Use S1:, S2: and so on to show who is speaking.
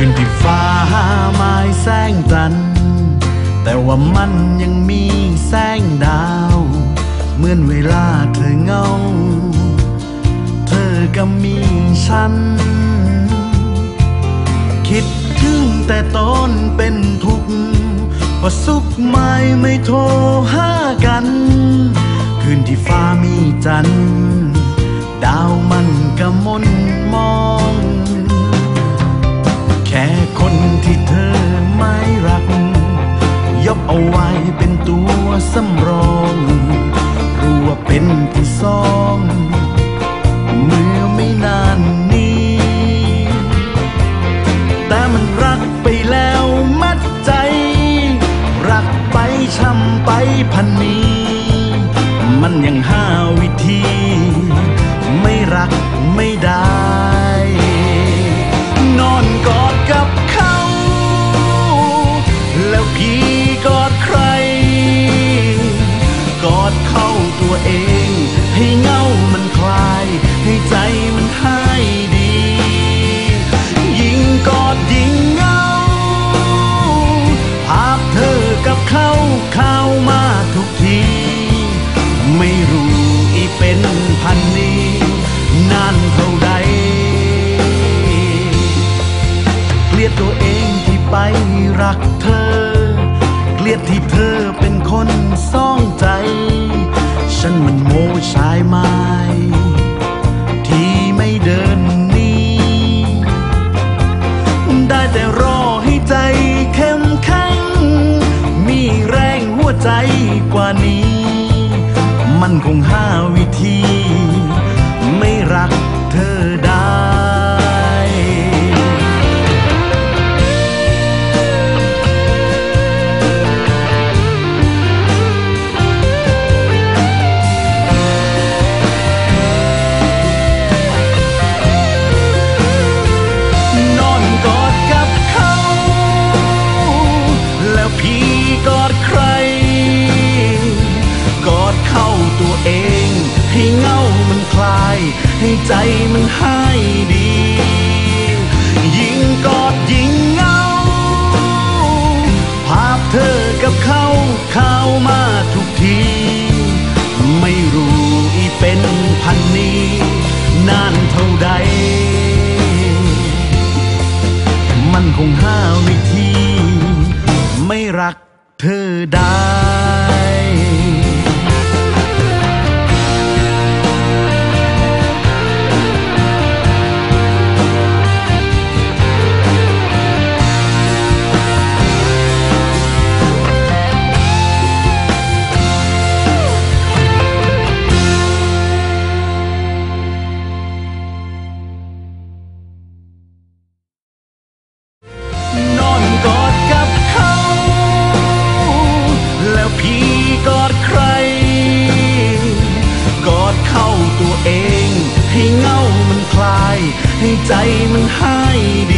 S1: คืนที่ฟ้าไม้แสงจันทร์แต่ว่ามันยังมีแสงดาว เหมือนเวลาเธอเงา เธอก็มีฉัน คิดถึงแต่ตอนเป็นทุกข์พอสุขไม่ไม่โทรหากัน คืนที่ฟ้ามีจันทร์ดาวมันก็มนมอง มันรักไปแล้วมัดใจ รักไปช้ำไปพันนี้ มันยังหาวิธี ไม่รักไม่ได้ รักเธอ เกลียดที่เธอเป็นคนซ่องใจ ฉันมันโง่ชายไม้ที่ไม่เดินหนี้ได้แต่รอให้ใจเข้มแข็ง มีแรงหัวใจกว่านี้ มันคงหาวิธี ไม่รักเธอได้ ใจมันหายดี ยิ่งกอดยิ่งเงา ภาพเธอกับเขาเข้ามาทุกที ไม่รู้อีเป็นพันนี้นานเท่าใด มันคงห้าวิธี ไม่รักเธอได้ ให้ใจมันให้ดี